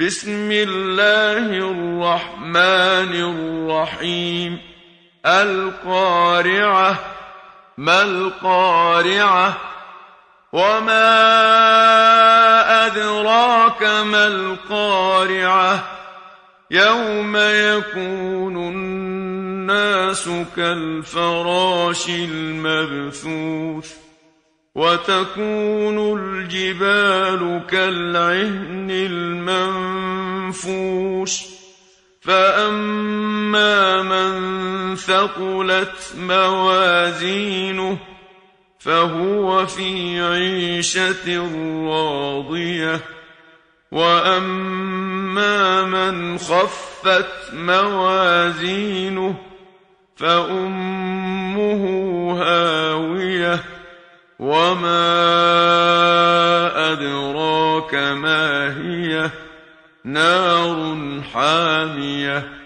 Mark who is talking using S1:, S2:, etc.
S1: بسم الله الرحمن الرحيم. القارعة ما القارعة؟ وما أدراك ما القارعة؟ يوم يكون الناس كالفراش المبثوث. وتكون الجبال كالعهن المنفوش. فأما من ثقلت موازينه فهو في عيشة راضية. وأما من خفت موازينه هاوية وما أدراك ما هي نار حامية